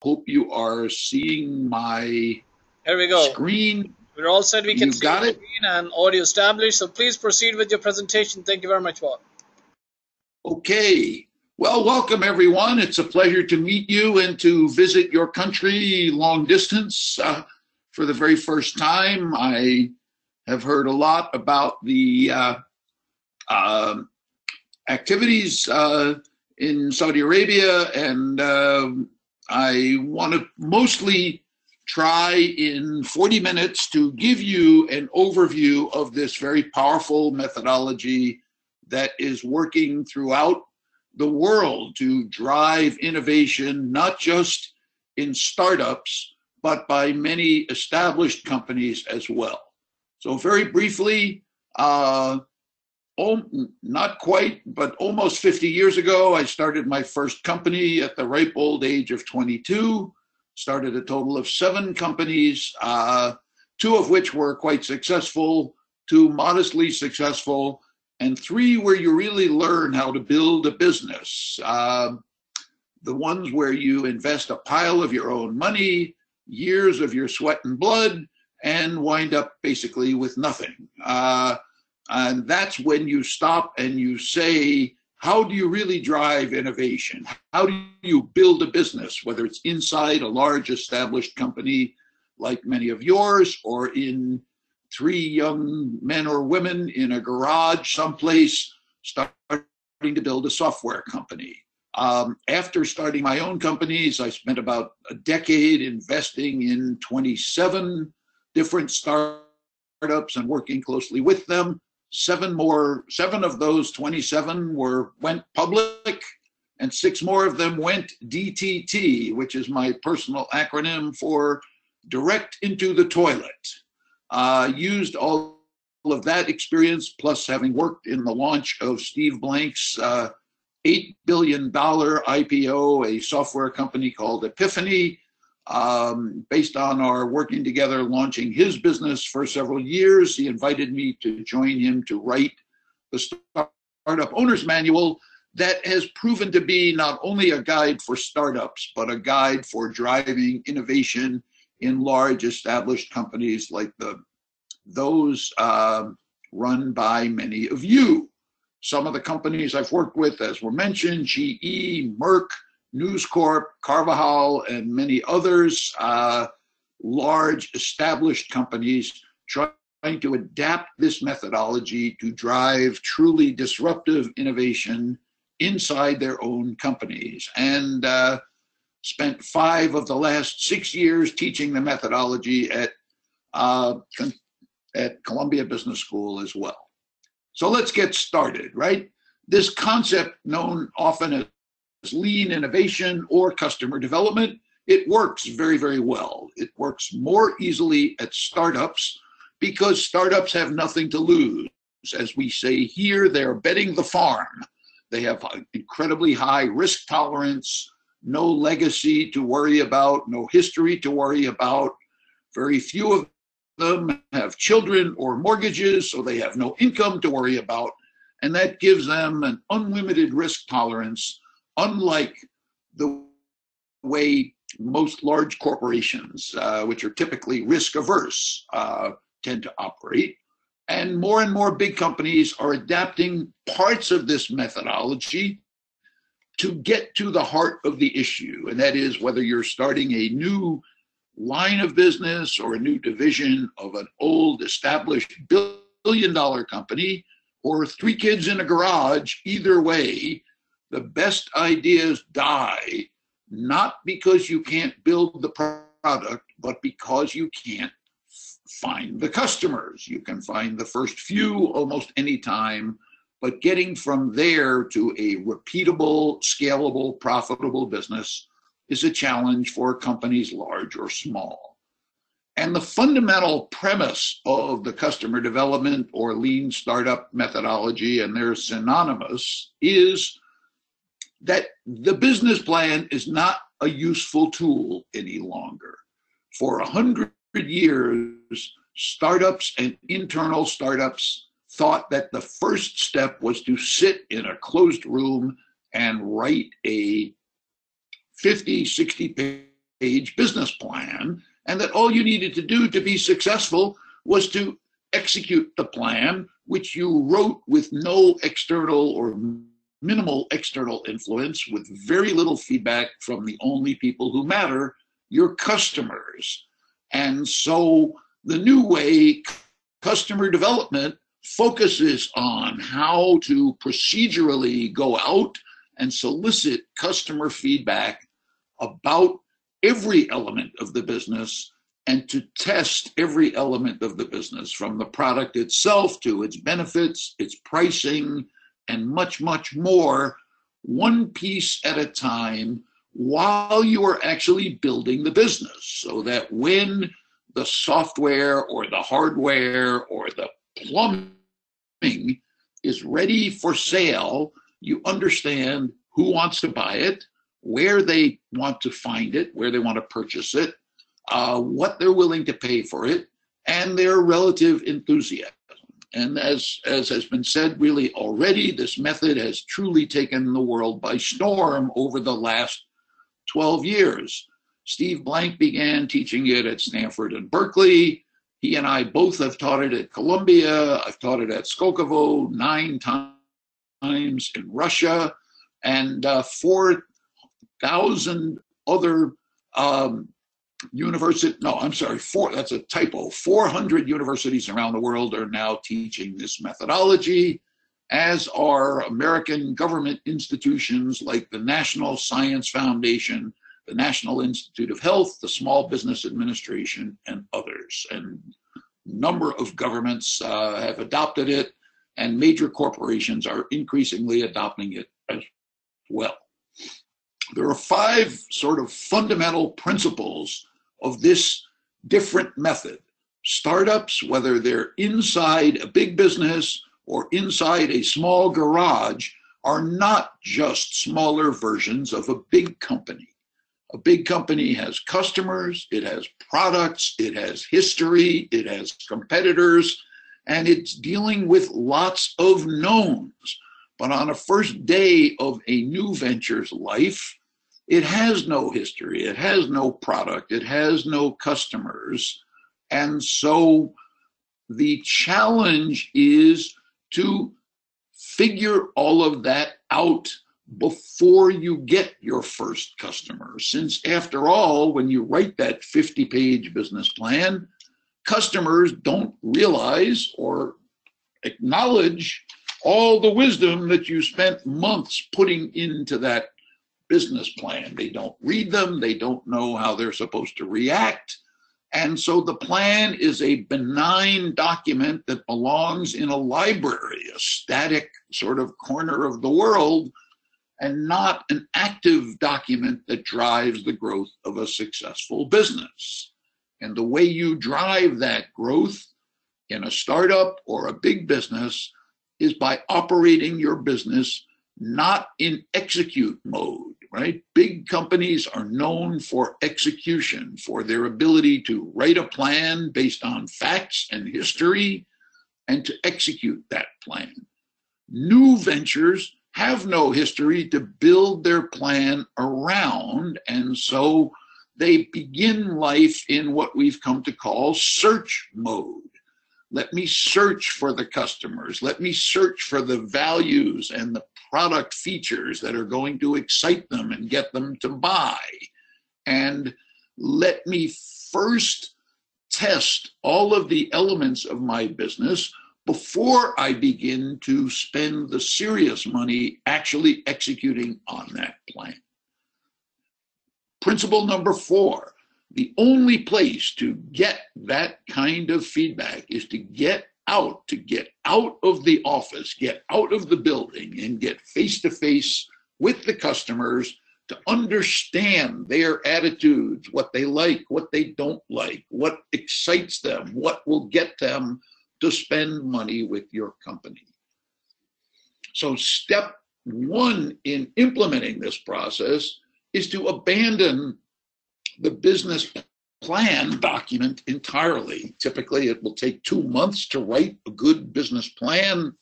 hope you are seeing my Here we go. screen. We're all set. We can You see got it? screen and audio established. So please proceed with your presentation. Thank you very much, Bob. Okay. Well, welcome everyone. It's a pleasure to meet you and to visit your country long distance uh, for the very first time. I have heard a lot about the uh, um activities uh, in Saudi Arabia, and um I want to mostly try in 40 minutes to give you an overview of this very powerful methodology that is working throughout the world to drive innovation, not just in startups, but by many established companies as well. So, very briefly, uh, al- not quite, but almost 50 years ago, I started my first company at the ripe old age of 22. Started a total of seven companies, uh, two of which were quite successful, two modestly successful, and three where you really learn how to build a business. Uh, the ones where you invest a pile of your own money, years of your sweat and blood, and wind up basically with nothing. Uh, and that's when you stop and you say, how do you really drive innovation? How do you build a business, whether it's inside a large established company like many of yours or in three young men or women in a garage someplace starting to build a software company. Um, after starting my own companies, I spent about a decade investing in 27 different startups and working closely with them. Seven more, seven of those 27 were went public, and six more of them went DTT, which is my personal acronym for direct into the toilet. Uh, used all of that experience, plus having worked in the launch of Steve Blank's uh, $8 billion IPO, a software company called Epiphany, um, based on our working together launching his business for several years. He invited me to join him to write the Startup Owner's Manual that has proven to be not only a guide for startups, but a guide for driving innovation in large established companies like the those um, run by many of you. Some of the companies I've worked with, as were mentioned, GE, Merck, News Corp, Carvajal, and many others, uh, large established companies trying to adapt this methodology to drive truly disruptive innovation inside their own companies. And uh, spent five of the last six years teaching the methodology at uh, at Columbia Business School as well. So let's get started, right? This concept, known often as lean innovation or customer development, it works very, very well. It works more easily at startups because startups have nothing to lose. As we say here, they're betting the farm. They have incredibly high risk tolerance, no legacy to worry about, no history to worry about. Very few of them have children or mortgages, so they have no income to worry about. And that gives them an unlimited risk tolerance, unlike the way most large corporations, uh, which are typically risk averse, uh, tend to operate. And more and more big companies are adapting parts of this methodology to get to the heart of the issue. And that is whether you're starting a new line of business or a new division of an old established billion dollar company or three kids in a garage, either way, the best ideas die, not because you can't build the product, but because you can't find the customers. You can find the first few almost any time, but getting from there to a repeatable, scalable, profitable business is a challenge for companies large or small. And the fundamental premise of the customer development or lean startup methodology, and they're synonymous, is that the business plan is not a useful tool any longer. For a hundred years, startups and internal startups thought that the first step was to sit in a closed room and write a 50, 60 page business plan, and that all you needed to do to be successful was to execute the plan, which you wrote with no external or minimal external influence, with very little feedback from the only people who matter, your customers. And so the new way customer development focuses on how to procedurally go out and solicit customer feedback about every element of the business and to test every element of the business from the product itself to its benefits, its pricing, and much, much more, one piece at a time while you are actually building the business so that when the software or the hardware or the plumbing is ready for sale, you understand who wants to buy it, where they want to find it, where they want to purchase it, uh, what they're willing to pay for it, and their relative enthusiasm. And as, as has been said really already, this method has truly taken the world by storm over the last 12 years. Steve Blank began teaching it at Stanford and Berkeley. He and I both have taught it at Columbia. I've taught it at Skolkovo nine times in Russia, and uh, 4,000 other um, university no i'm sorry four that's a typo. 400 universities around the world are now teaching this methodology as are american government institutions like the national science foundation the national institute of health the small business administration and others. And number of governments uh, have adopted it and major corporations are increasingly adopting it as well there are five sort of fundamental principles of this different method. Startups, whether they're inside a big business or inside a small garage, are not just smaller versions of a big company. A big company has customers, it has products, it has history, it has competitors, and it's dealing with lots of knowns. But on a first day of a new venture's life, it has no history, it has no product, it has no customers. And so the challenge is to figure all of that out before you get your first customer. Since, after all, when you write that 50 page business plan, customers don't realize or acknowledge all the wisdom that you spent months putting into that business plan. They don't read them, they don't know how they're supposed to react. And so the plan is a benign document that belongs in a library, a static sort of corner of the world, and not an active document that drives the growth of a successful business. And the way you drive that growth in a startup or a big business is by operating your business not in execute mode right? Big companies are known for execution, for their ability to write a plan based on facts and history and to execute that plan. New ventures have no history to build their plan around, and so they begin life in what we've come to call search mode. Let me search for the customers. Let me search for the values and the product features that are going to excite them and get them to buy. And let me first test all of the elements of my business before I begin to spend the serious money actually executing on that plan. Principle number four the only place to get that kind of feedback is to get out, to get out of the office, get out of the building, and get face to face with the customers to understand their attitudes, what they like, what they don't like, what excites them, what will get them to spend money with your company. So, step one in implementing this process is to abandon the business plan document entirely. Typically, it will take two months to write a good business plan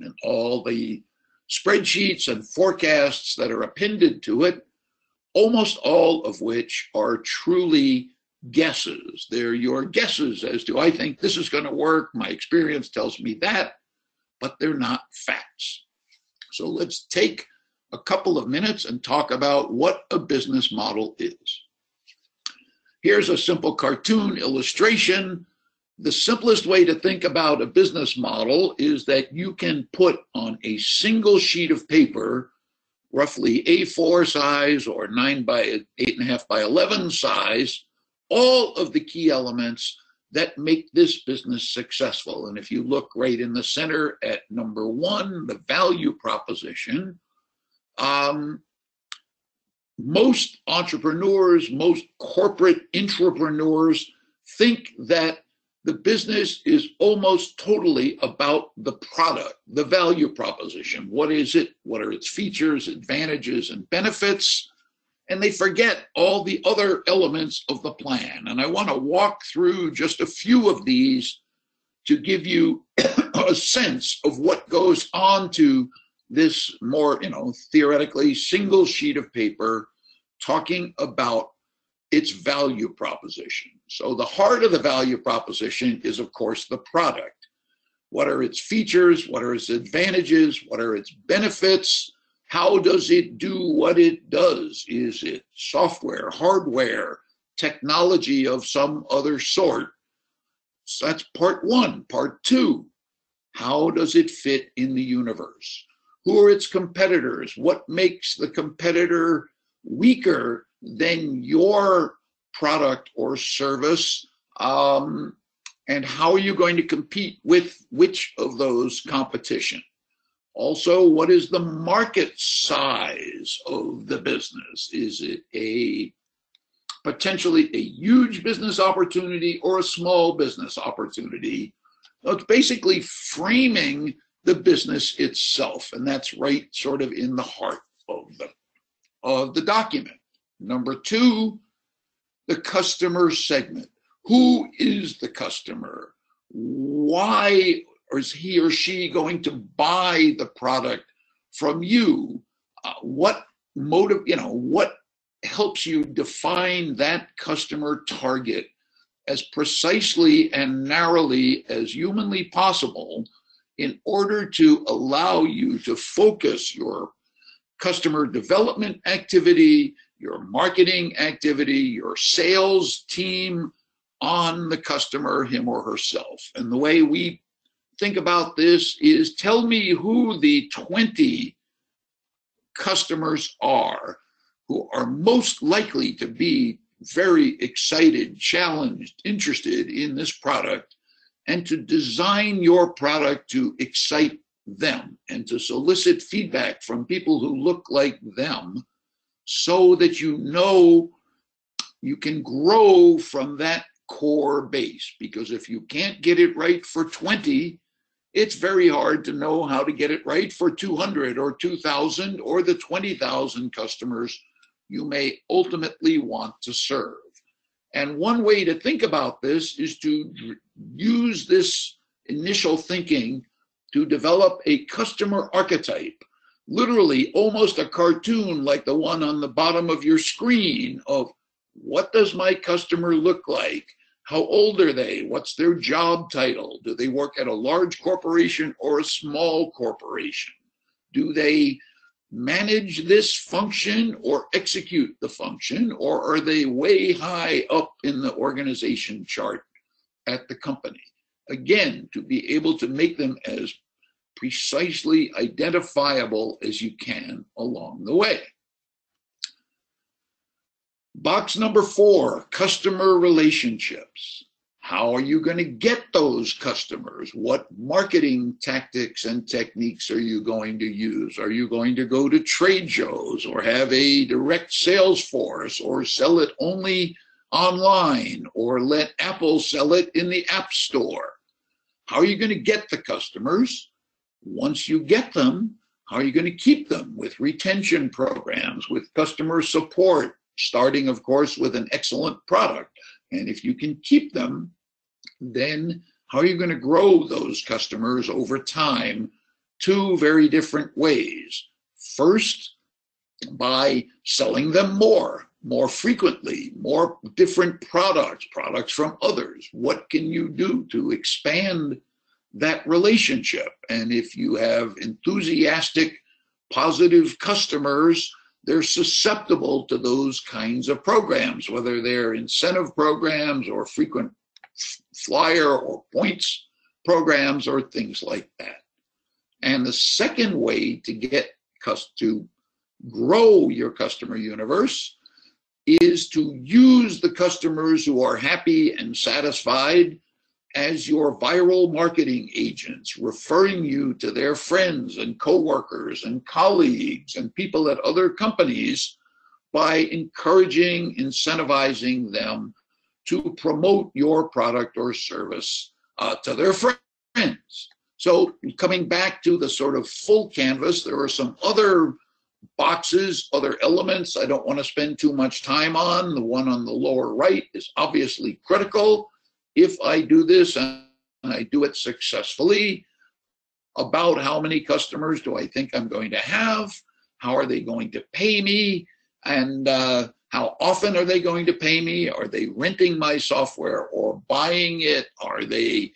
and all the spreadsheets and forecasts that are appended to it. almost all of which are truly guesses. They're your guesses as to, I think this is going to work. My experience tells me that, but they're not facts. So let's take a couple of minutes and talk about what a business model is. Here's a simple cartoon illustration. The simplest way to think about a business model is that you can put on a single sheet of paper, roughly A4 size or 9 by 8.5 by 11 size, all of the key elements that make this business successful. And if you look right in the center at number one, the value proposition, um, most entrepreneurs, most corporate entrepreneurs think that the business is almost totally about the product, the value proposition. What is it? What are its features, advantages, and benefits? and they forget all the other elements of the plan. And I want to walk through just a few of these to give you a sense of what goes on to this more, you know, theoretically single sheet of paper talking about its value proposition. So the heart of the value proposition is, of course, the product. What are its features? What are its advantages? What are its benefits? How does it do what it does? Is it software, hardware, technology of some other sort? So that's part one. Part two, how does it fit in the universe? Who are its competitors? What makes the competitor weaker than your product or service? Um, and how are you going to compete with which of those competition? Also, what is the market size of the business? Is it a potentially a huge business opportunity or a small business opportunity? So it's basically framing the business itself, and that's right sort of in the heart of the of the document. Number two, the customer segment. Who is the customer? Why is he or she going to buy the product from you? Uh, what motive, you know, what helps you define that customer target as precisely and narrowly as humanly possible in order to allow you to focus your customer development activity, your marketing activity, your sales team on the customer, him or herself. And the way we think about this is tell me who the 20 customers are who are most likely to be very excited, challenged, interested in this product, and to design your product to excite them and to solicit feedback from people who look like them so that you know you can grow from that core base. Because if you can't get it right for 20, it's very hard to know how to get it right for 200 or 2000 or the 20,000 customers you may ultimately want to serve. And one way to think about this is to use this initial thinking to develop a customer archetype, literally almost a cartoon like the one on the bottom of your screen of what does my customer look like? How old are they? What's their job title? Do they work at a large corporation or a small corporation? Do they manage this function or execute the function, or are they way high up in the organization chart at the company? Again, to be able to make them as precisely identifiable as you can along the way. Box number four, customer relationships. How are you going to get those customers? What marketing tactics and techniques are you going to use? Are you going to go to trade shows or have a direct sales force or sell it only online or let Apple sell it in the App Store? How are you going to get the customers? Once you get them, how are you going to keep them with retention programs, with customer support, starting, of course, with an excellent product. And if you can keep them, then how are you going to grow those customers over time? Two very different ways. First, by selling them more, more frequently, more different products, products from others. What can you do to expand that relationship? And if you have enthusiastic, positive customers, they're susceptible to those kinds of programs, whether they're incentive programs or frequent flyer or points programs or things like that. And the second way to get to grow your customer universe is to use the customers who are happy and satisfied as your viral marketing agents, referring you to their friends and coworkers and colleagues and people at other companies by encouraging, incentivizing them to promote your product or service uh, to their friends. So, coming back to the sort of full canvas, there are some other boxes, other elements I don't want to spend too much time on. The one on the lower right is obviously critical. If I do this and I do it successfully, about how many customers do I think I'm going to have? How are they going to pay me? And uh, how often are they going to pay me? Are they renting my software or buying it? Are they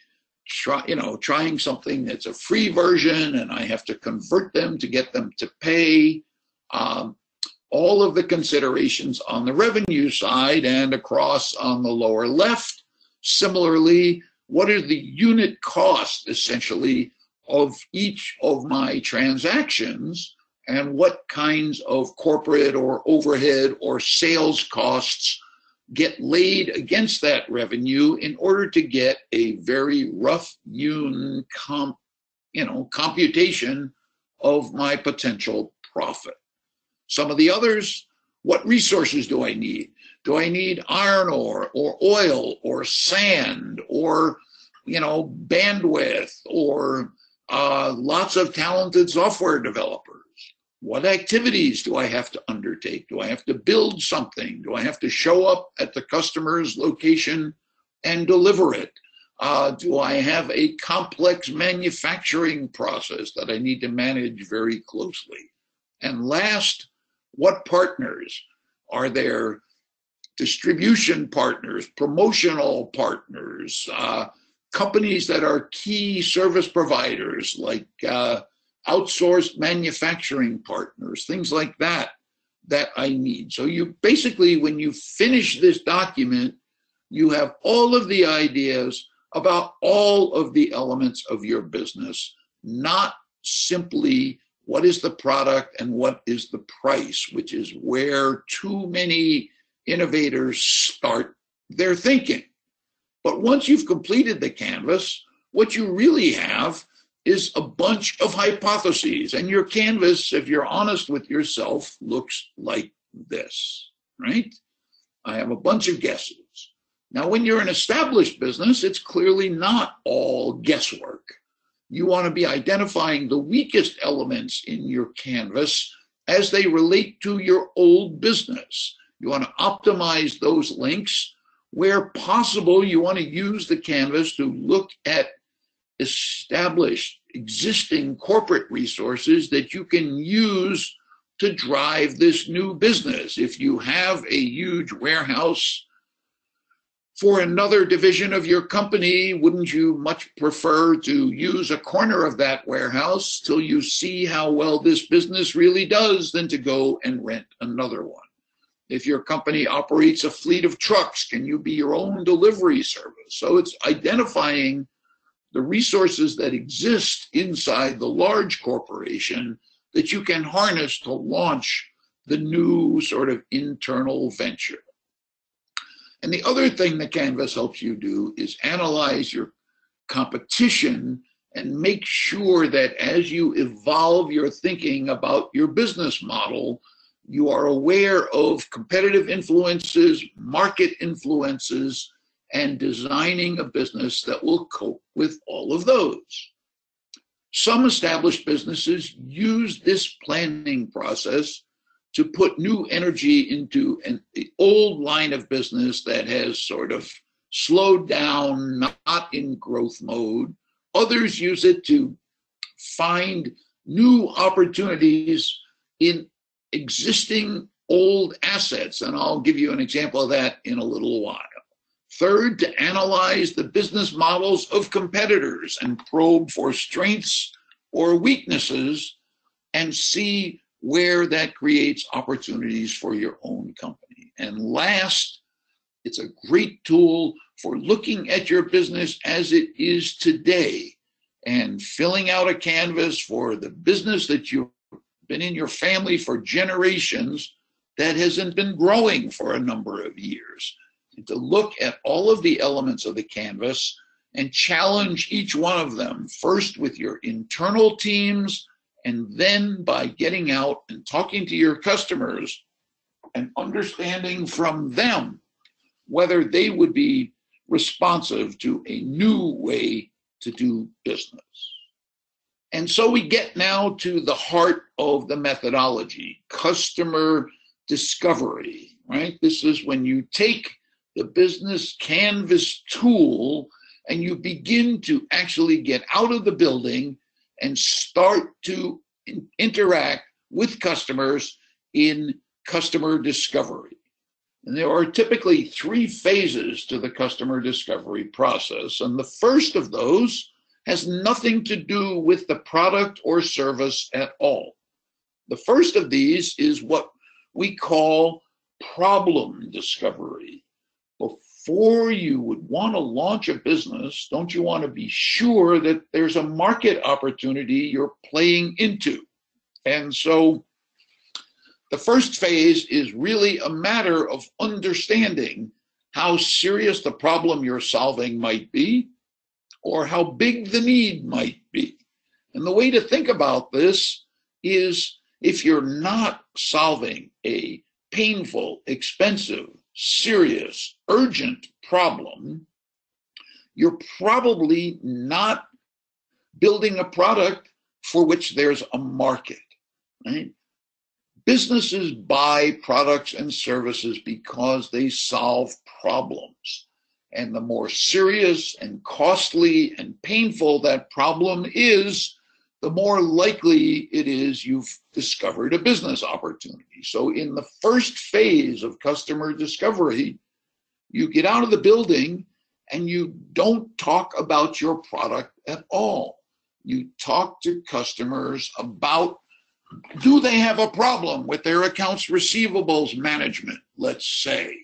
try, you know, trying something that's a free version and I have to convert them to get them to pay? Um, all of the considerations on the revenue side and across on the lower left. Similarly, what are the unit cost essentially of each of my transactions and what kinds of corporate or overhead or sales costs get laid against that revenue in order to get a very rough hewn comp, you know, computation of my potential profit. Some of the others, what resources do I need? Do I need iron ore or oil or sand or, you know, bandwidth or uh, lots of talented software developers? What activities do I have to undertake? Do I have to build something? Do I have to show up at the customer's location and deliver it? Uh, do I have a complex manufacturing process that I need to manage very closely? And last, what partners? Are there distribution partners, promotional partners, uh, companies that are key service providers like uh, outsourced manufacturing partners, things like that, that I need. So you basically, when you finish this document, you have all of the ideas about all of the elements of your business, not simply what is the product and what is the price, which is where too many innovators start their thinking. But once you've completed the canvas, what you really have is a bunch of hypotheses. And your canvas, if you're honest with yourself, looks like this, right? I have a bunch of guesses. Now, when you're an established business, it's clearly not all guesswork you want to be identifying the weakest elements in your canvas as they relate to your old business. You want to optimize those links. Where possible, you want to use the canvas to look at established existing corporate resources that you can use to drive this new business. If you have a huge warehouse for another division of your company, wouldn't you much prefer to use a corner of that warehouse till you see how well this business really does than to go and rent another one? If your company operates a fleet of trucks, can you be your own delivery service? So it's identifying the resources that exist inside the large corporation that you can harness to launch the new sort of internal venture. And the other thing that Canvas helps you do is analyze your competition and make sure that as you evolve your thinking about your business model, you are aware of competitive influences, market influences, and designing a business that will cope with all of those. Some established businesses use this planning process to put new energy into an old line of business that has sort of slowed down, not in growth mode. Others use it to find new opportunities in existing old assets, and I'll give you an example of that in a little while. Third, to analyze the business models of competitors and probe for strengths or weaknesses and see where that creates opportunities for your own company. And last, it's a great tool for looking at your business as it is today and filling out a canvas for the business that you've been in your family for generations that hasn't been growing for a number of years. And to look at all of the elements of the canvas and challenge each one of them, first with your internal teams, and then by getting out and talking to your customers and understanding from them whether they would be responsive to a new way to do business. And so we get now to the heart of the methodology customer discovery, right? This is when you take the business canvas tool and you begin to actually get out of the building and start to in- interact with customers in customer discovery. And there are typically three phases to the customer discovery process. And the first of those has nothing to do with the product or service at all. The first of these is what we call problem discovery. Before you would want to launch a business, don't you want to be sure that there's a market opportunity you're playing into? And so the first phase is really a matter of understanding how serious the problem you're solving might be or how big the need might be. And the way to think about this is if you're not solving a painful, expensive, serious, urgent problem, you're probably not building a product for which there's a market, right? Businesses buy products and services because they solve problems. And the more serious and costly and painful that problem is, the more likely it is you've discovered a business opportunity. So, in the first phase of customer discovery, you get out of the building and you don't talk about your product at all. You talk to customers about do they have a problem with their accounts receivables management, let's say?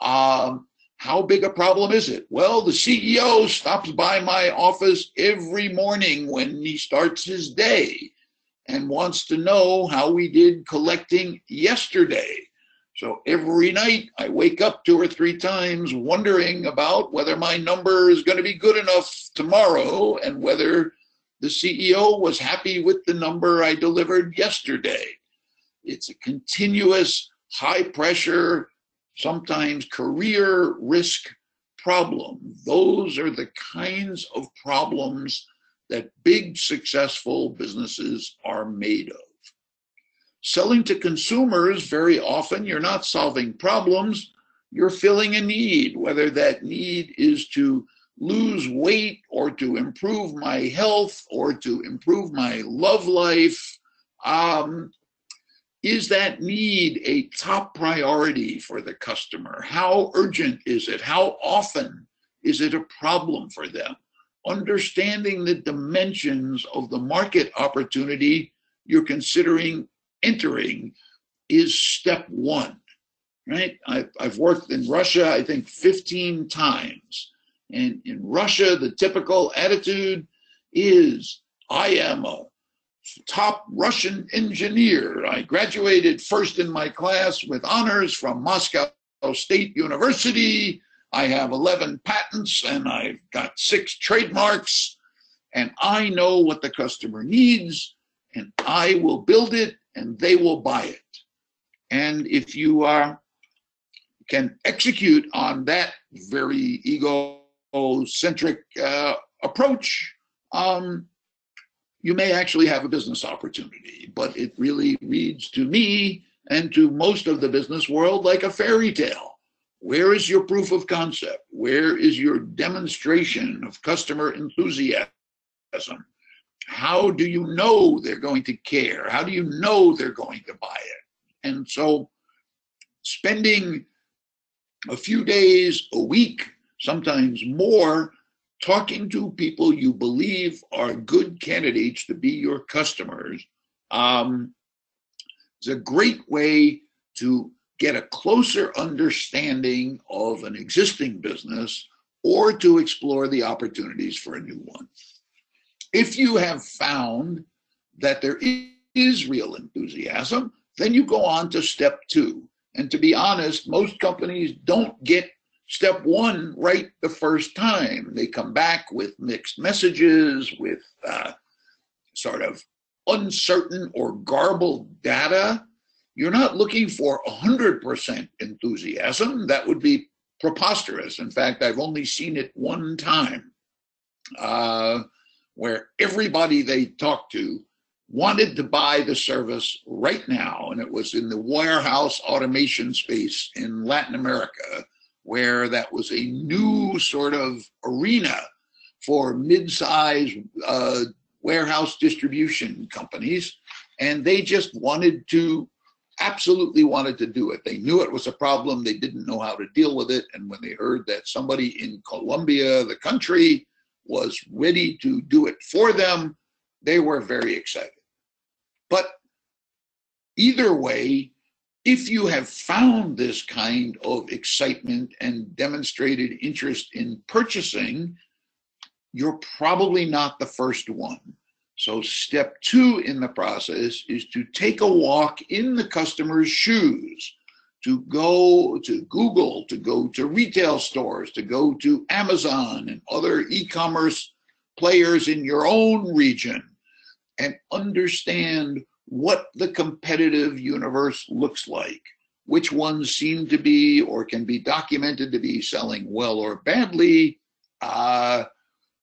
Um, how big a problem is it? Well, the CEO stops by my office every morning when he starts his day and wants to know how we did collecting yesterday. So every night I wake up two or three times wondering about whether my number is going to be good enough tomorrow and whether the CEO was happy with the number I delivered yesterday. It's a continuous, high pressure, sometimes career risk problem. Those are the kinds of problems that big, successful businesses are made of. Selling to consumers, very often, you're not solving problems, you're filling a need, whether that need is to lose weight or to improve my health or to improve my love life? Um, is that need a top priority for the customer? How urgent is it? How often is it a problem for them? Understanding the dimensions of the market opportunity you're considering entering is step one, right? I've, worked in Russia, I think, 15 times. And in Russia, the typical attitude is I am a top Russian engineer. I graduated first in my class with honors from Moscow State University. I have 11 patents and I've got six trademarks. And I know what the customer needs, and I will build it and they will buy it. And if you are, can execute on that very ego centric uh, approach, um, you may actually have a business opportunity. But it really reads to me and to most of the business world like a fairy tale. Where is your proof of concept? Where is your demonstration of customer enthusiasm? How do you know they're going to care? How do you know they're going to buy it? And so spending a few days, a week, sometimes more, talking to people you believe are good candidates to be your customers um, is a great way to get a closer understanding of an existing business or to explore the opportunities for a new one. If you have found that there is real enthusiasm, then you go on to step two. And to be honest, most companies don't get step one right the first time. They come back with mixed messages, with uh, sort of uncertain or garbled data. You're not looking for 100% enthusiasm. That would be preposterous. In fact, I've only seen it one time uh, where everybody they talked to wanted to buy the service right now. And it was in the warehouse automation space in Latin America, where that was a new sort of arena for mid-sized uh, warehouse distribution companies. And they just wanted to, absolutely wanted to do it. They knew it was a problem. They didn't know how to deal with it. And when they heard that somebody in Colombia, the country, was ready to do it for them, they were very excited. But either way, if you have found this kind of excitement and demonstrated interest in purchasing, you're probably not the first one. So, step two in the process is to take a walk in the customer's shoes, to go to Google, to go to retail stores, to go to Amazon and other e commerce players in your own region and understand what the competitive universe looks like, which ones seem to be or can be documented to be selling well or badly, uh,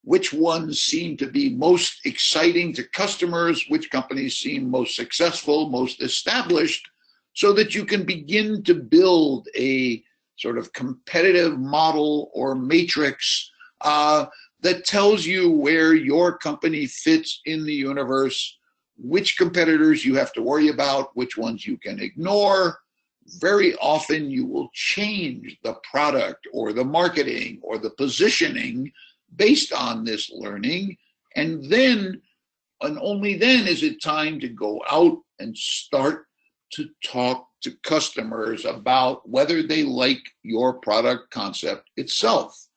which ones seem to be most exciting to customers, which companies seem most successful, most established, so that you can begin to build a sort of competitive model or matrix uh, that tells you where your company fits in the universe, which competitors you have to worry about, which ones you can ignore. Very often, you will change the product or the marketing or the positioning based on this learning. And then, and only then, is it time to go out and start to talk to customers about whether they like your product concept itself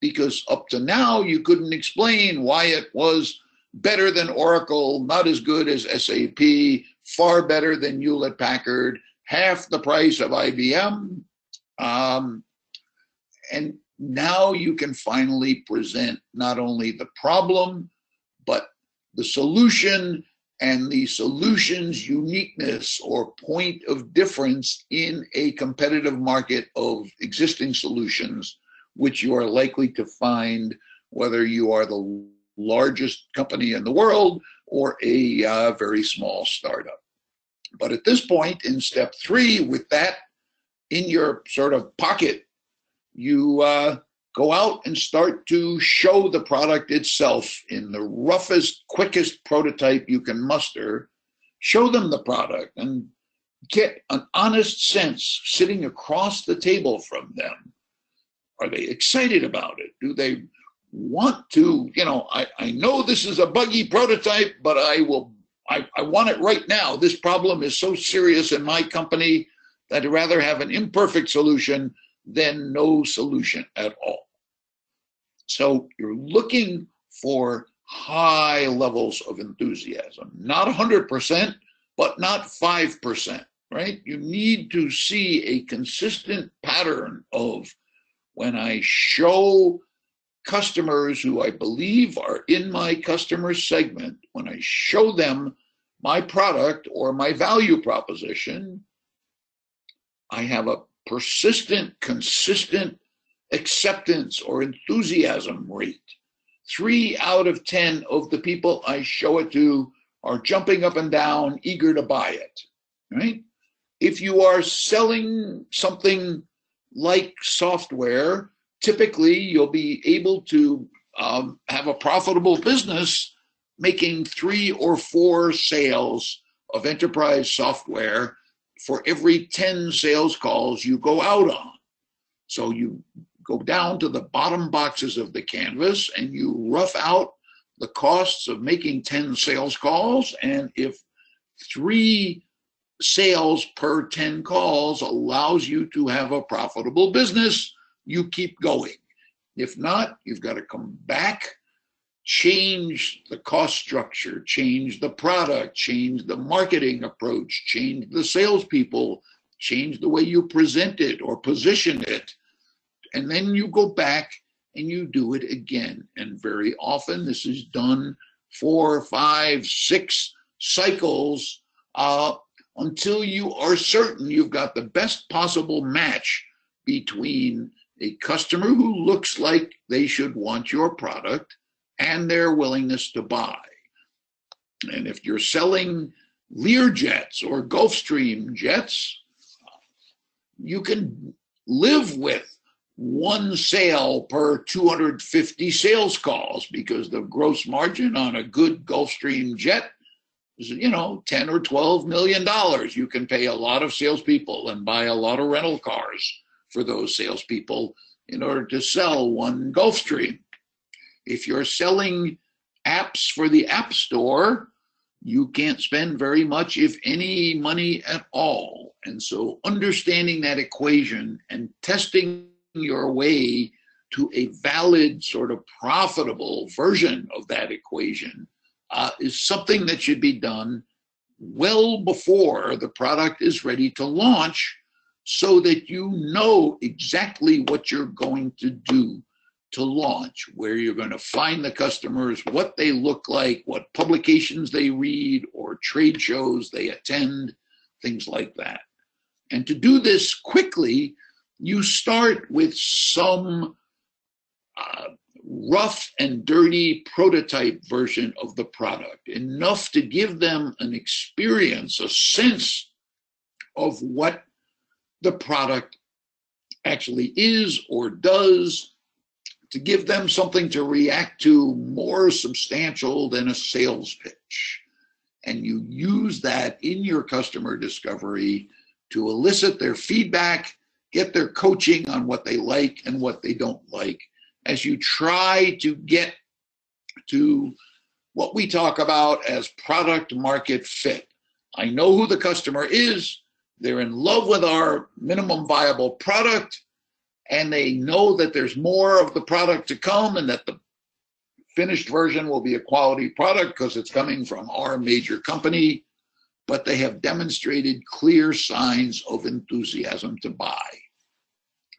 because up to now you couldn't explain why it was better than Oracle, not as good as SAP, far better than Hewlett Packard, half the price of IBM. Um, and now you can finally present not only the problem, but the solution and the solution's uniqueness or point of difference in a competitive market of existing solutions which you are likely to find whether you are the largest company in the world or a uh, very small startup. But at this point in step three, with that in your sort of pocket, you uh, go out and start to show the product itself in the roughest, quickest prototype you can muster. Show them the product and get an honest sense sitting across the table from them are they excited about it? Do they want to, you know, I, I know this is a buggy prototype, but I will, I, I want it right now. This problem is so serious in my company that I'd rather have an imperfect solution than no solution at all. So you're looking for high levels of enthusiasm, not 100%, but not 5%, right? You need to see a consistent pattern of when I show customers who I believe are in my customer segment, when I show them my product or my value proposition, I have a persistent, consistent acceptance or enthusiasm rate. Three out of 10 of the people I show it to are jumping up and down, eager to buy it, right? If you are selling something like software, typically you'll be able to um, have a profitable business making three or four sales of enterprise software for every 10 sales calls you go out on. So you go down to the bottom boxes of the canvas and you rough out the costs of making 10 sales calls. And if three sales per 10 calls allows you to have a profitable business, you keep going. If not, you've got to come back, change the cost structure, change the product, change the marketing approach, change the salespeople, change the way you present it or position it. And then you go back and you do it again. And very often this is done four, five, six cycles uh, until you are certain you've got the best possible match between a customer who looks like they should want your product and their willingness to buy. And if you're selling Lear jets or Gulfstream jets, you can live with one sale per 250 sales calls because the gross margin on a good Gulfstream jet is, you know, 10 or 12 million dollars. You can pay a lot of salespeople and buy a lot of rental cars for those salespeople in order to sell one Gulfstream. If you're selling apps for the App Store, you can't spend very much, if any, money at all. And so, understanding that equation and testing your way to a valid, sort of profitable version of that equation uh, is something that should be done well before the product is ready to launch so that you know exactly what you're going to do to launch, where you're going to find the customers, what they look like, what publications they read or trade shows they attend, things like that. And to do this quickly, you start with some uh, rough and dirty prototype version of the product, enough to give them an experience, a sense of what the product actually is or does to give them something to react to more substantial than a sales pitch. And you use that in your customer discovery to elicit their feedback, get their coaching on what they like and what they don't like, as you try to get to what we talk about as product market fit. I know who the customer is. They're in love with our minimum mm. viable product and they know that there's more of the product to come and that the finished version will be a quality product because it's coming from our major company, but they have demonstrated clear signs of enthusiasm to buy.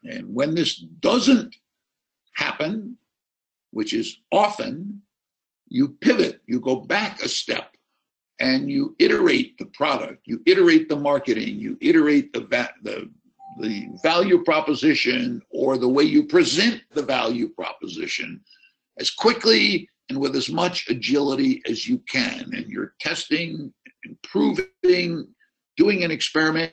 And when this doesn't happen, which is often, you pivot, you go back a step and you iterate the product, you iterate the marketing, you iterate the, va- the, the value proposition or the way you present the value proposition as quickly and with as much agility as you can. And you're testing, improving, doing an experiment,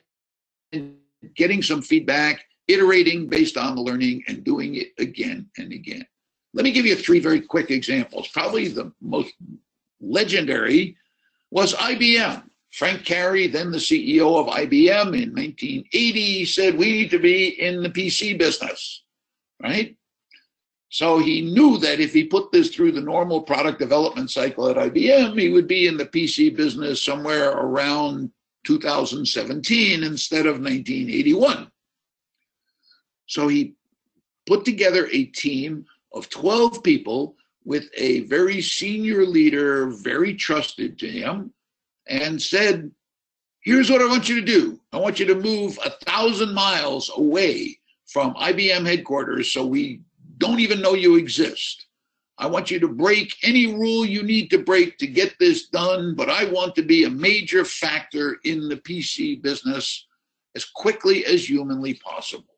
getting some feedback, iterating based on the learning, and doing it again and again. Let me give you three very quick examples. Probably the most legendary was IBM. Frank Cary, then the CEO of IBM in 1980, said, We need to be in the PC business, right? So he knew that if he put this through the normal product development cycle at IBM, he would be in the PC business somewhere around 2017 instead of 1981. So he put together a team of 12 people with a very senior leader, very trusted to him, and said, Here's what I want you to do. I want you to move a thousand miles away from IBM headquarters so we don't even know you exist. I want you to break any rule you need to break to get this done, but I want to be a major factor in the PC business as quickly as humanly possible.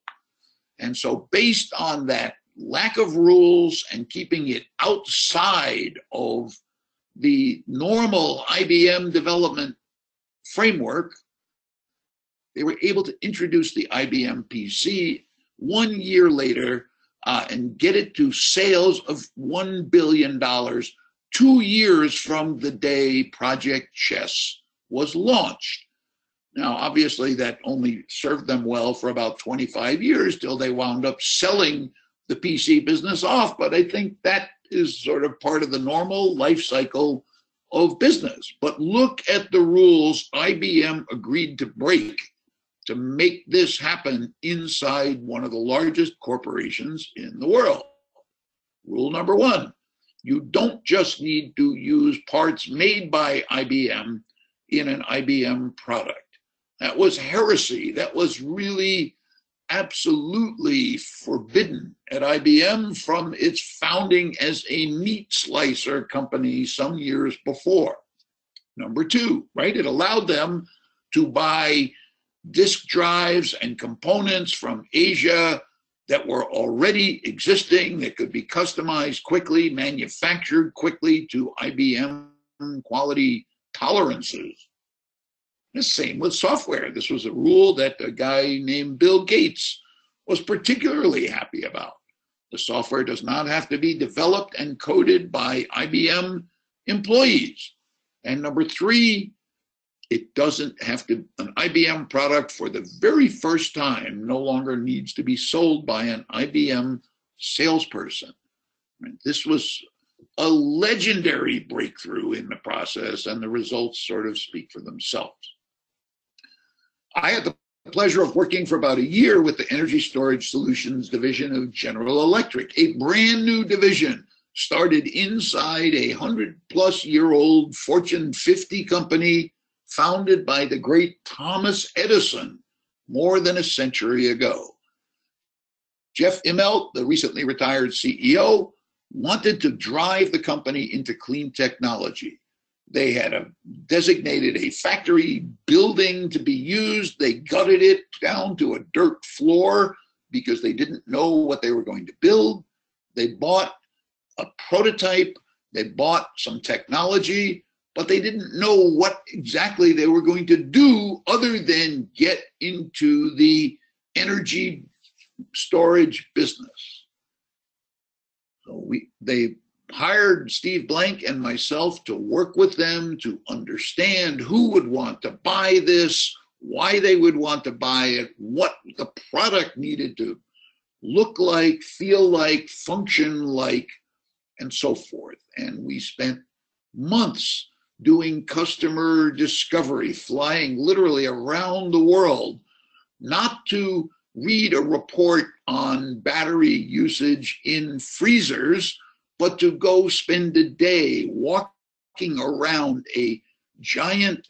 And so, based on that lack of rules and keeping it outside of the normal IBM development framework, they were able to introduce the IBM PC one year later uh, and get it to sales of $1 billion two years from the day Project Chess was launched. Now, obviously, that only served them well for about 25 years till they wound up selling the PC business off. But I think that is sort of part of the normal life cycle of business. But look at the rules IBM agreed to break to make this happen inside one of the largest corporations in the world. Rule number one you don't just need to use parts made by IBM in an IBM product. That was heresy. That was really absolutely forbidden at IBM from its founding as a meat slicer company some years before. Number two, right? It allowed them to buy disk drives and components from Asia that were already existing, that could be customized quickly, manufactured quickly to IBM quality tolerances. The same with software. This was a rule that a guy named Bill Gates was particularly happy about. The software does not have to be developed and coded by IBM employees. And number three, it doesn't have to, an IBM product for the very first time no longer needs to be sold by an IBM salesperson. This was a legendary breakthrough in the process, and the results sort of speak for themselves. I had the pleasure of working for about a year with the Energy Storage Solutions division of General Electric, a brand new division started inside a hundred plus year old Fortune 50 company founded by the great Thomas Edison more than a century ago. Jeff Immelt, the recently retired CEO, wanted to drive the company into clean technology. They had a, designated a factory building to be used. They gutted it down to a dirt floor because they didn't know what they were going to build. They bought a prototype, they bought some technology, but they didn't know what exactly they were going to do other than get into the energy storage business. So we they hired Steve Blank and myself to work with them to understand who would want to buy this, why they would want to buy it, what the product needed to look like, feel like, function like, and so forth. And we spent months doing customer discovery, flying literally around the world, not to read a report on battery usage in freezers but to go spend a day walking around a giant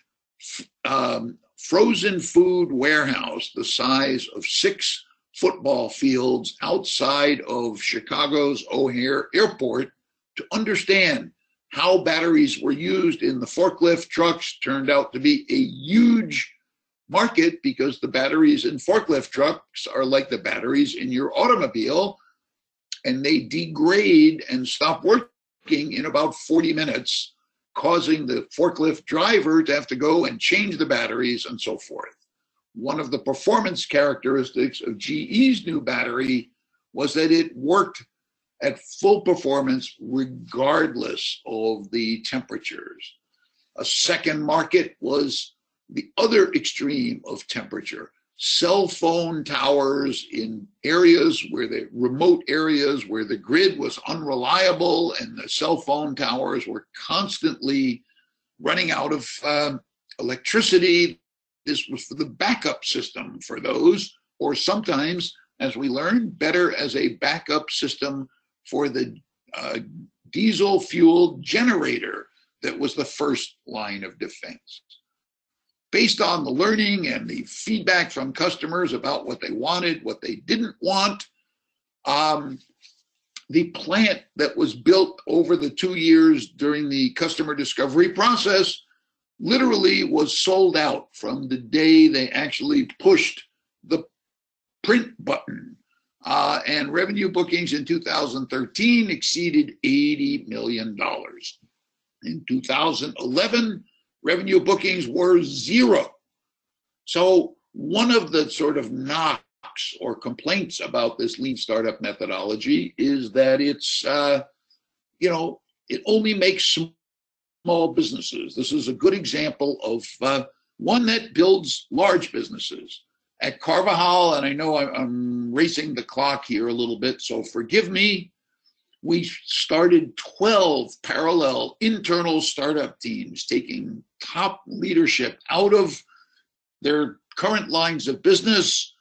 um, frozen food warehouse the size of six football fields outside of Chicago's O'Hare Airport to understand how batteries were used in the forklift trucks turned out to be a huge market because the batteries in forklift trucks are like the batteries in your automobile and they degrade and stop working in about 40 minutes, causing the forklift driver to have to go and change the batteries and so forth. One of the performance characteristics of GE's new battery was that it worked at full performance regardless of the temperatures. A second market was the other extreme of temperature cell phone towers in areas where the remote areas where the grid was unreliable and the cell phone towers were constantly running out of uh, electricity. This was for the backup system for those, or sometimes, as we learned, better as a backup system for the uh, diesel fueled generator that was the first line of defense based on the learning and the feedback from customers about what they wanted, what they didn't want. Um, the plant that was built over the two years during the customer discovery process literally was sold out from the day they actually pushed the print button. Uh, and revenue bookings in 2013 exceeded $80 million. In 2011, revenue bookings were zero. So one of the sort of knocks or complaints about this lean startup methodology is that it's, uh, you know, it only makes small businesses. This is a good example of uh, one that builds large businesses. At Carvajal, and I know I'm racing the clock here a little bit, so forgive me. We started 12 parallel internal startup teams, taking top leadership out of their current lines of business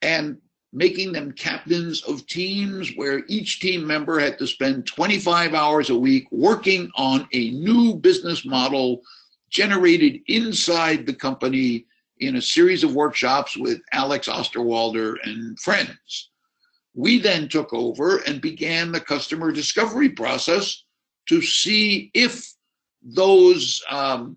and making them captains of teams where each team member had to spend 25 hours a week working on a new business model generated inside the company in a series of workshops with Alex Osterwalder and friends. We then took over and began the customer discovery process to see if those um,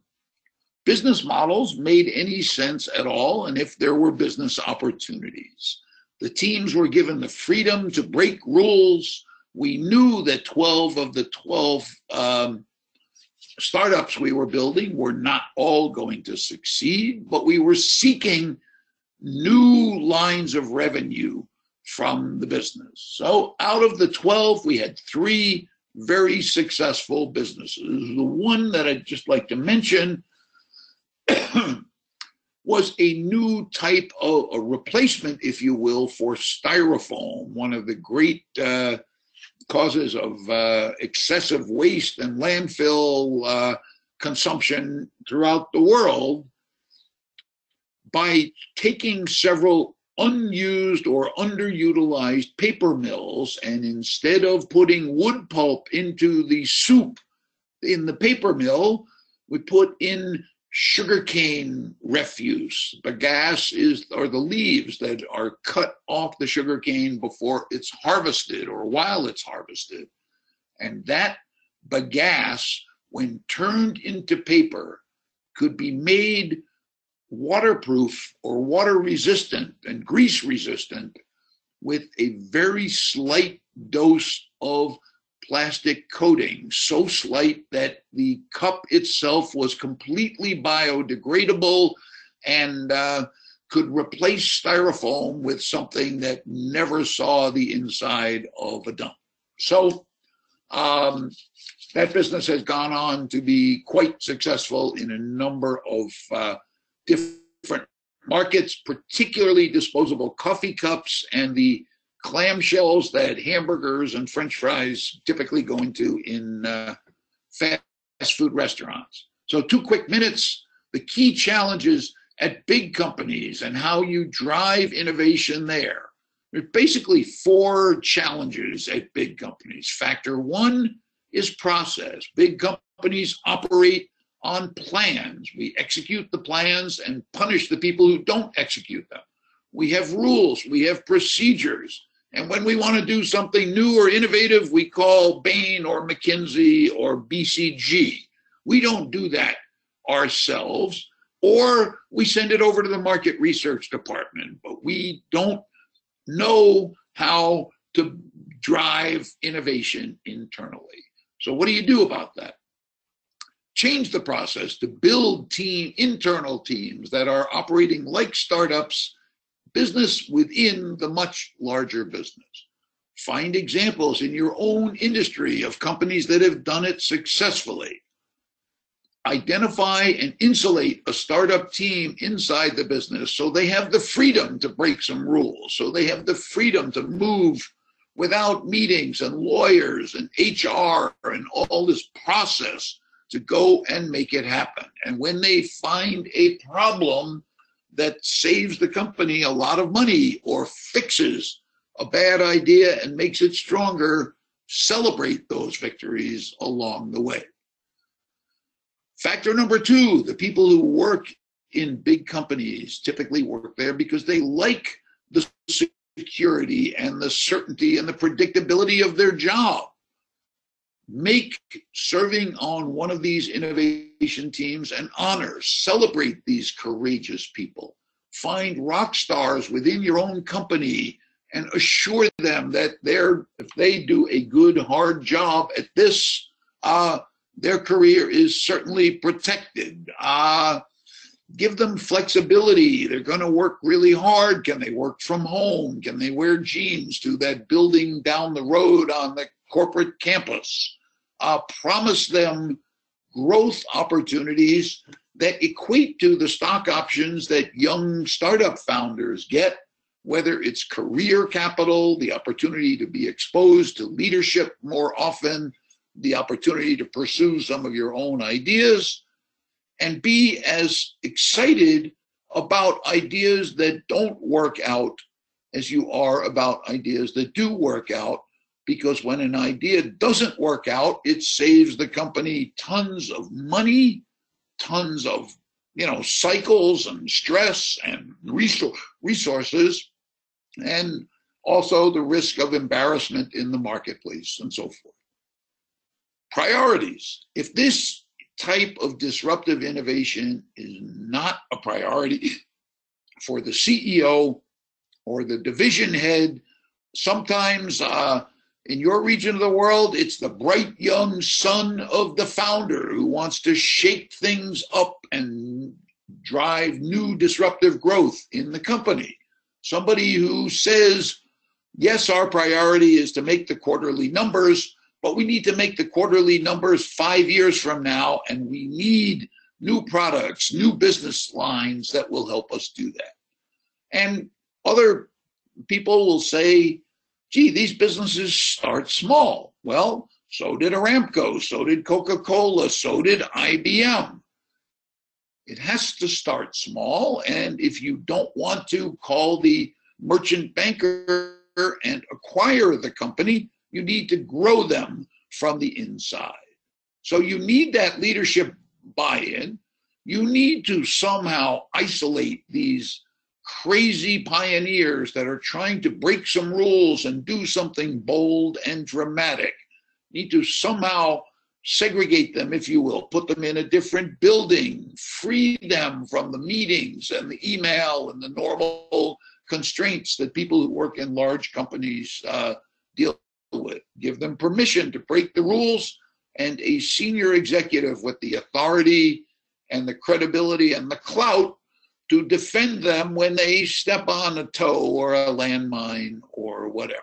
business models made any sense at all and if there were business opportunities. The teams were given the freedom to break rules. We knew that 12 of the 12 um, startups we were building were not all going to succeed, but we were seeking new lines of revenue from the business. So out of the 12, we had three very successful businesses. The one that I'd just like to mention was a new type of a replacement, if you will, for styrofoam, one of the great uh, causes of uh, excessive waste and landfill uh, consumption throughout the world. By taking several unused or underutilized paper mills, and instead of putting wood pulp into the soup in the paper mill, we put in sugarcane refuse. Bagasse is, or the leaves that are cut off the sugarcane before it's harvested or while it's harvested. And that bagasse, when turned into paper, could be made waterproof or water resistant and grease resistant with a very slight dose of plastic coating, so slight that the cup itself was completely biodegradable and uh, could replace styrofoam with something that never saw the inside of a dump. So um, that business has gone on to be quite successful in a number of uh, different markets, particularly disposable coffee cups and the clamshells that hamburgers and french fries typically go into in uh, fast food restaurants. So, two quick minutes. The key challenges at big companies and how you drive innovation there. There's basically four challenges at big companies. Factor one is process. Big companies operate on plans. We execute the plans and punish the people who don't execute them. We have rules, we have procedures. And when we want to do something new or innovative, we call Bain or McKinsey or BCG. We don't do that ourselves, or we send it over to the market research department, but we don't know how to drive innovation internally. So, what do you do about that? Change the process to build team internal teams that are operating like startups business within the much larger business. Find examples in your own industry of companies that have done it successfully. Identify and insulate a startup team inside the business so they have the freedom to break some rules, so they have the freedom to move without meetings and lawyers and HR and all this process to go and make it happen. And when they find a problem, that saves the company a lot of money or fixes a bad idea and makes it stronger, celebrate those victories along the way. Factor number two the people who work in big companies typically work there because they like the security and the certainty and the predictability of their job make serving on one of these innovation teams an honor. Celebrate these courageous people. Find rock stars within your own company and assure them that they're, if they do a good, hard job at this, uh, their career is certainly protected. Uh, give them flexibility. They're going to work really hard. Can they work from home? Can they wear jeans to that building down the road on the corporate campus? Uh, promise them growth opportunities that equate to the stock options that young startup founders get, whether it's career capital, the opportunity to be exposed to leadership more often, the opportunity to pursue some of your own ideas, and be as excited about ideas that don't work out as you are about ideas that do work out. Because when an idea doesn't work out, it saves the company tons of money, tons of you know cycles and stress and resources, and also the risk of embarrassment in the marketplace and so forth. Priorities. If this type of disruptive innovation is not a priority for the CEO or the division head. Sometimes uh, in your region of the world, it's the bright young son of the founder who wants to shake things up and drive new disruptive growth in the company. Somebody who says, yes, our priority is to make the quarterly numbers, but we need to make the quarterly numbers five years from now, and we need new products, new business lines that will help us do that. And other people will say, gee, these businesses start small. Well, so did Aramco, so did Coca Cola, so did IBM. It has to start small. And if you don't want to call the merchant banker and acquire the company, you need to grow them from the inside. So you need that leadership buy in. You need to somehow isolate these crazy pioneers that are trying to break some rules and do something bold and dramatic. Need to somehow segregate them, if you will, put them in a different building, free them from the meetings and the email and the normal constraints that people who work in large companies uh, deal with. Give them permission to break the rules and a senior executive with the authority and the credibility and the clout to defend them when they step on a toe or a landmine or whatever.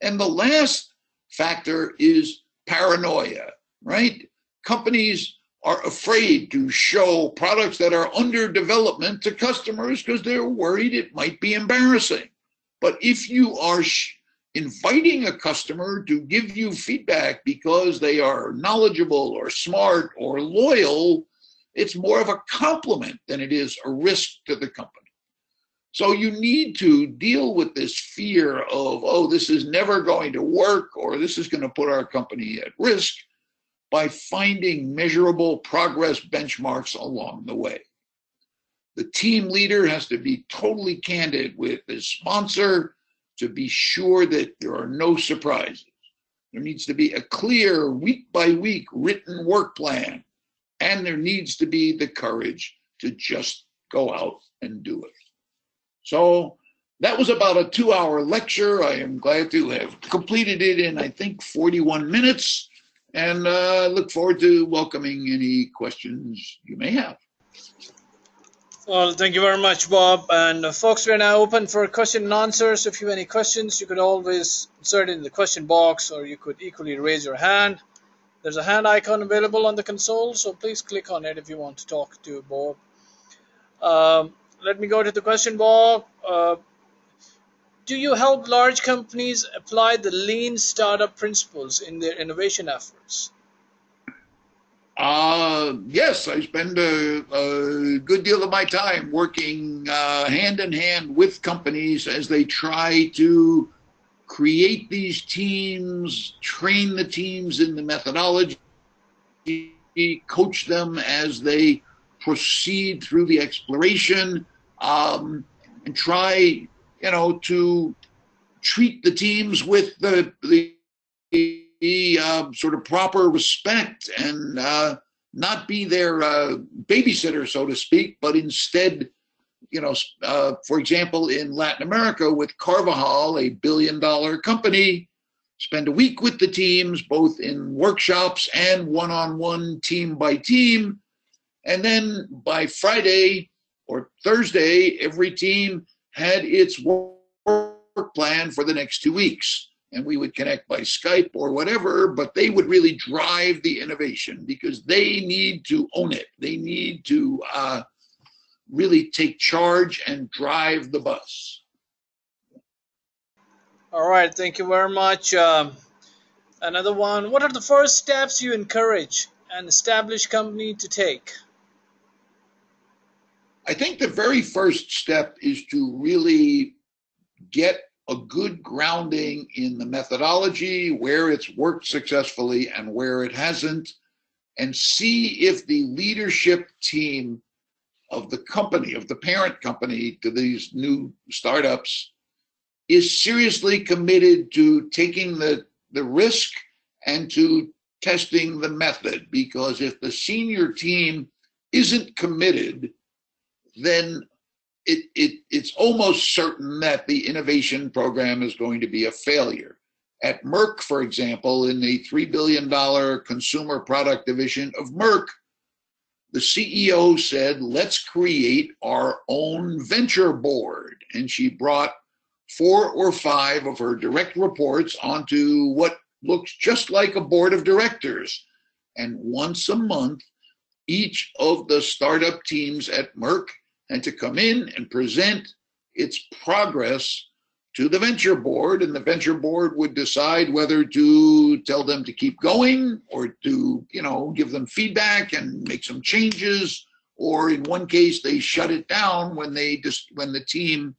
And the last factor is paranoia, right? Companies are afraid to show products that are under development to customers because they're worried it might be embarrassing. But if you are sh- inviting a customer to give you feedback because they are knowledgeable or smart or loyal, it's more of a compliment than it is a risk to the company. So you need to deal with this fear of, oh, this is never going to work or this is going to put our company at risk by finding measurable progress benchmarks along the way. The team leader has to be totally candid with the sponsor to be sure that there are no surprises. There needs to be a clear week by week written work plan and there needs to be the courage to just go out and do it. So that was about a two hour lecture. I am glad to have completed it in, I think, 41 minutes and uh, look forward to welcoming any questions you may have. Well, thank you very much, Bob. And uh, folks, we're now open for question and answers. If you have any questions, you could always insert it in the question box or you could equally raise your hand. There's a hand icon available on the console, so please click on it if you want to talk to Bob. Um, let me go to the question, Bob. Uh, do you help large companies apply the lean startup principles in their innovation efforts? Uh, yes, I spend a, a, good deal of my time working uh, hand in hand with companies as they try to create these teams, train the teams in the methodology, coach them as they proceed through the exploration, um, and try, you know, to treat the teams with the the, the uh, sort of proper respect and uh, not be their uh, babysitter, so to speak, but instead you know, uh, for example, in Latin America with Carvajal, a billion dollar company, spend a week with the teams, both in workshops and one on one, team by team. And then by Friday or Thursday, every team had its work plan for the next two weeks. and we would connect by Skype or whatever, but they would really drive the innovation because they need to own it. They need to uh, really take charge and drive the bus. All right, thank you very much. Um, another one. What are the first steps you encourage an established company to take? I think the very first step is to really get a good grounding in the methodology, where it's worked successfully and where it hasn't, and see if the leadership team of the company, of the parent company to these new startups, is seriously committed to taking the, the risk and to testing the method. Because if the senior team isn't committed, then it, it, it's almost certain that the innovation program is going to be a failure. At Merck, for example, in the $3 billion consumer product division of Merck, the CEO said, let's create our own venture board. And she brought four or five of her direct reports onto what looks just like a board of directors. And once a month, each of the startup teams at Merck had to come in and present its progress to the venture board and the venture board would decide whether to tell them to keep going or to you know give them feedback and make some changes or in one case they shut it down when they just when the team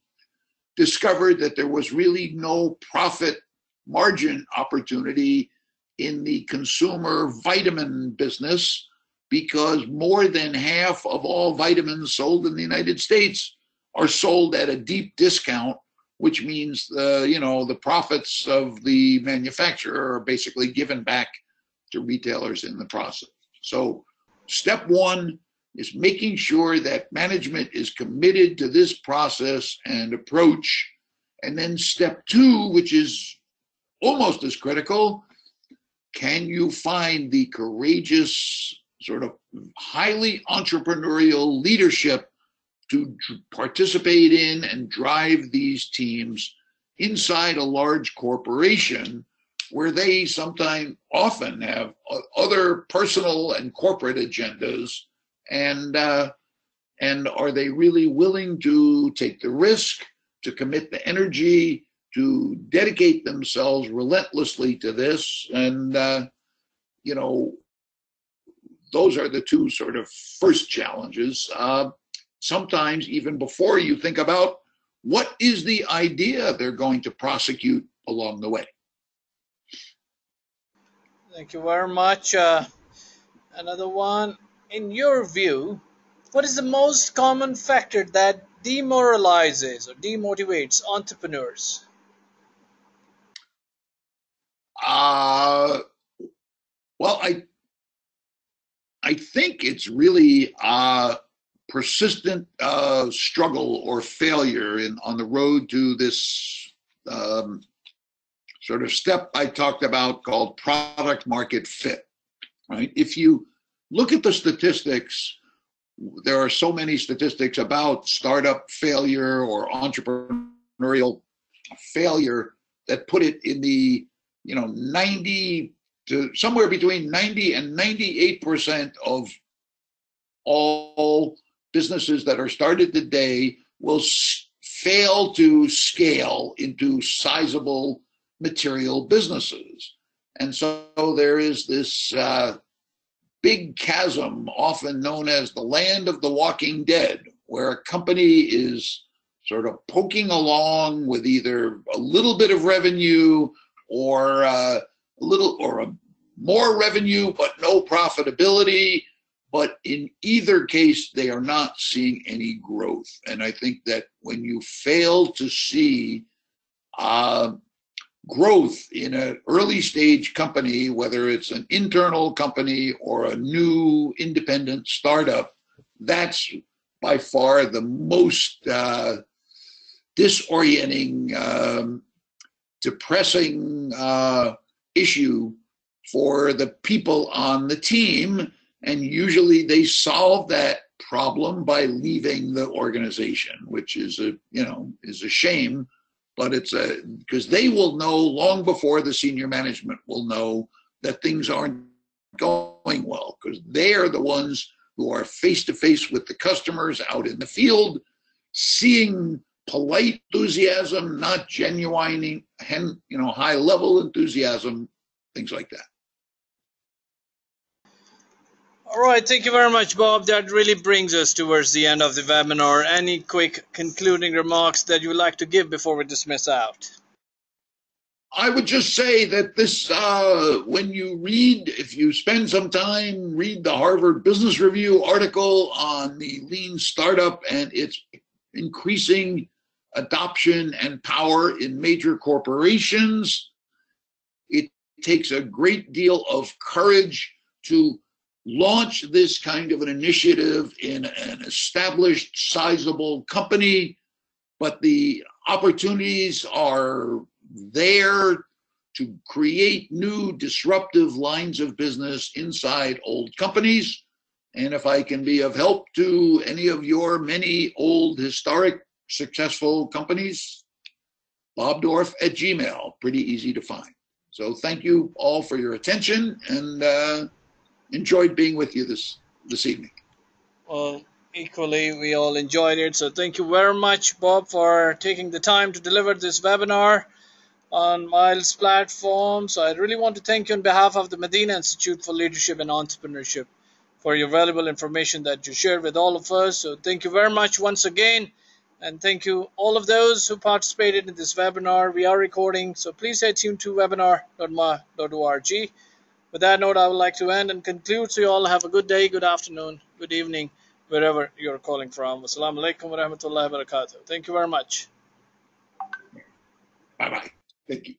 discovered that there was really no profit margin opportunity in the consumer vitamin business because more than half of all vitamins sold in the United States are sold at a deep discount, which means the you know the profits of the manufacturer are basically given back to retailers in the process. So step one is making sure that management is committed to this process and approach. And then step two, which is almost as critical, can you find the courageous sort of highly entrepreneurial leadership to participate in and drive these teams inside a large corporation where they sometimes often have other personal and corporate agendas and uh, and are they really willing to take the risk to commit the energy to dedicate themselves relentlessly to this and uh, you know those are the two sort of first challenges. Uh, sometimes, even before you think about what is the idea they're going to prosecute along the way. Thank you very much. Uh, another one. In your view, what is the most common factor that demoralizes or demotivates entrepreneurs? Uh, well, I I think it's really a persistent uh, struggle or failure in on the road to this um, sort of step I talked about called product market fit. Right? If you look at the statistics, there are so many statistics about startup failure or entrepreneurial failure that put it in the you know 90 to somewhere between 90 and 98% of all businesses that are started today will fail to scale into sizable material businesses. And so there is this uh, big chasm, often known as the land of the walking dead, where a company is sort of poking along with either a little bit of revenue or uh, a little or a more revenue but no profitability but in either case they are not seeing any growth and i think that when you fail to see uh, growth in an early stage company whether it's an internal company or a new independent startup that's by far the most uh, disorienting um, depressing uh, issue for the people on the team. And usually they solve that problem by leaving the organization, which is a, you know, is a shame. but it's a because they will know long before the senior management will know that things aren't going well because they are the ones who are face to face with the customers out in the field, seeing polite enthusiasm, not genuine, you know, high level enthusiasm, things like that. All right, thank you very much, Bob. That really brings us towards the end of the webinar. Any quick concluding remarks that you would like to give before we dismiss out? I would just say that this, uh, when you read, if you spend some time, read the Harvard Business Review article on the lean startup and its increasing adoption and power in major corporations. It takes a great deal of courage to launch this kind of an initiative in an established, sizable company, but the opportunities are there to create new disruptive lines of business inside old companies. And if I can be of help to any of your many old, historic, successful companies, bobdorf at gmail, pretty easy to find. So thank you all for your attention and uh, enjoyed being with you this this evening. Well, equally, we all enjoyed it. So thank you very much, Bob, for taking the time to deliver this webinar on Miles platform. So I really want to thank you on behalf of the Madinah Institute for Leadership and Entrepreneurship for your valuable information that you shared with all of us. So thank you very much once again. And thank you all of those who participated in this webinar. We are recording, so please stay tuned to webinar.ma.org. With that note, I would like to end and conclude. So you all have a good day, good afternoon, good evening, wherever you're calling from. Assalamu alaikum wa rahmatullahi wa barakatuh. Thank you very much. Bye bye. Thank you.